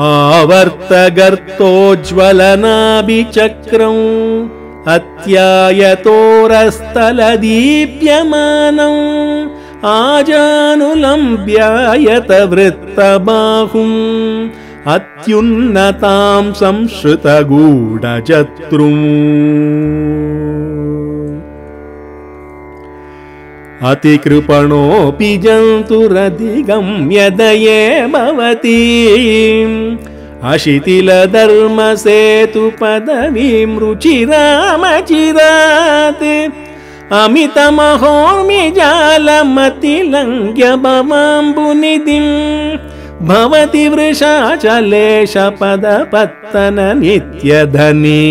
आवर्तगर्तोज्ज्वलनाभिचक्रम् अत्यायतोरस्तलदीप्यमानम् आजानुलम्ब्यायत वृत्तबाहुम् अत्युन्नतां संश्रुतगूढजत्रुम् अतिकृपणोऽपि जन्तुरधिगम्यदये भवति रुचिरामचिरात् अमितमहोमि जालमतिलङ्घ्य भवाम्बुनिधिम् भवति वृषाचलेशपदपत्तन नित्यधनी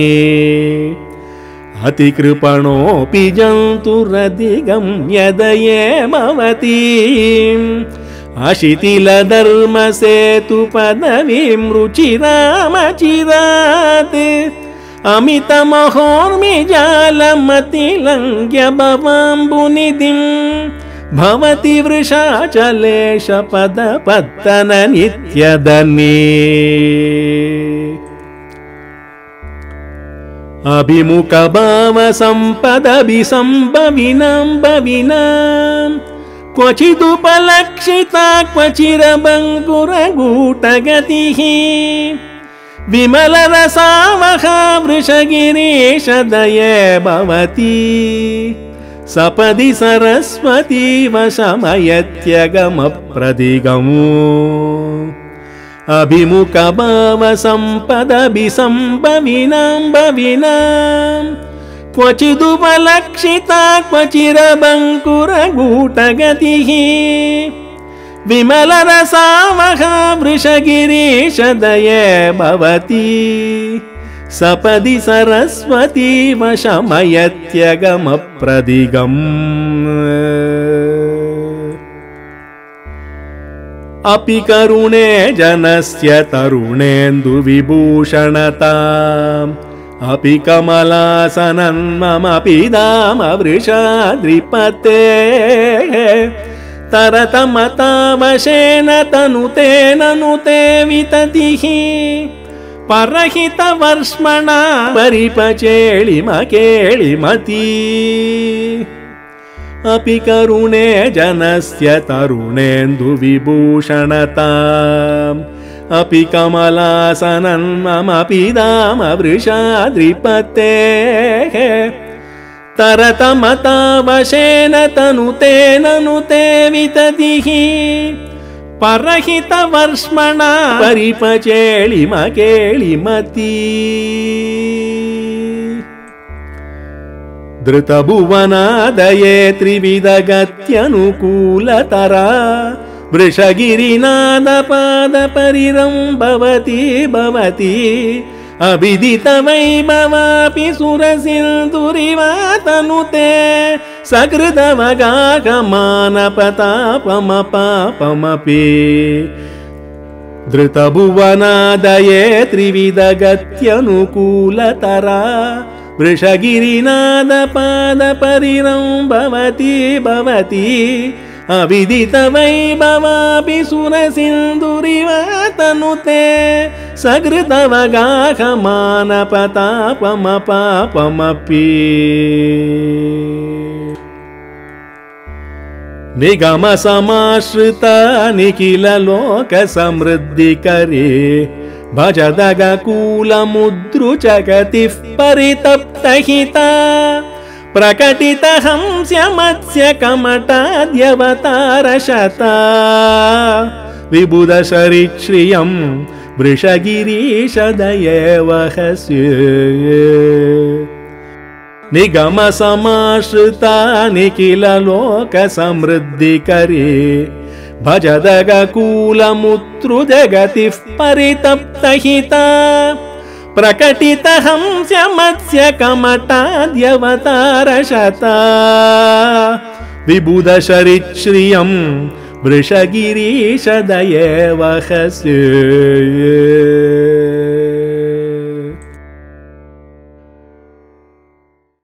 अतिकृपणोऽपि जन्तुरधिगम्यदये भवति अशिथिलधर्मसेतुपदवीं रुचिरामचिरात्। अमितमहोर्मि जालमतिलङ्घ्य भवाम्बुनिधिम् भवति वृषाचलेशपदपत्तन नित्यदनी अभिमुखभावसम्पदभिसम्भविनाम्बविनाम् क्वचिदुपलक्षिता क्वचिरबङ्कुरगूटगतिः विमलरसावहा वृषगिरीशदये भवति सपदि सरस्वती वशमयत्यगमप्रदिगमो अभिमुखभावसम्पदभिसम्भविनाम्बविनाम् क्वचिदुपलक्षिता क्वचिरबङ्कुरगूटगतिः विमलरसावहा वृषगिरीशदये भवति। सपदि सरस्वती वशमयत्यगमप्रदिगम् अपि करुणे जनस्य तरुणेन्दुविभूषणता अपि कमलासनन् ममपि दामवृषाद्रिपते तरतमतावशेन तनुते नुते विततिः। परहितवर्ष्मणा परिपचेळिमकेळिमती अपि करुणे जनस्य तरुणेन्दुविभूषणता अपि कमलासनन् ममपि दामवृषाद्रिपतेः तरतमतावशेन तनुते नुते विततिः परहितवर्ष्मणा परिपचेळिमकेळिमती धृतभुवनादये त्रिविधगत्यनुकूलतरा वृषगिरिनादपादपरिरम्भवति भवति अभिदितवैभवापि सुरसिन्धुरिवातनुते सकृतवगागमानपतापमपापमपि धृतभुवनादये त्रिविधगत्यनुकूलतरा वृषगिरिनादपादपरिरम्भवति भवति। अविदितवैभवापि सुरसिन्धुरिवातनुते सकृतवगाहमानपतापमपापमपि। निगमसमाश्रिता निखिललोकसमृद्धिकरे भजदगकूलमुद्रुजगतिः परितप्तहिता। मत्स्य कमटाद्यवतारशता। वृषगिरीशदये वहस्य निगमसमाश्रिता निखिललोकसमृद्धिकरे भजदगकूलमुत्रुजगतिः परितप्तहिता प्रकटितहंस्य मत्स्य कमटाद्यवतारशता